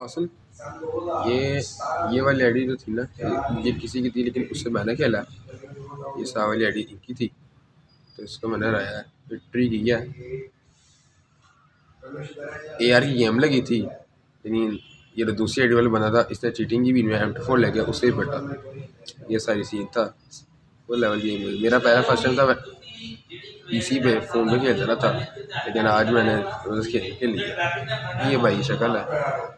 असल? ये ये वाली आईडी जो थी ना, ये किसी की थी, लेकिन उससे मैंने खेला। ये सा वाली आईडी इनकी थी। तो इसको मैंने हराया विक्ट्री की है ए आर की गेम लगी थी, लेकिन ये तो दूसरी आईडी वाला बना था, इसने चीटिंग की भी मैं एम फोर ले गया, उससे ही बटा। ये सारी सीन था। वो लेवल गेम मेरा पहला फ़र्स्ट टाइम था पीसी पे फ़ोन पे खेलता रहा था। लेकिन आज मैंने रोज़ खेल के लिए ये भाई शक्ल है।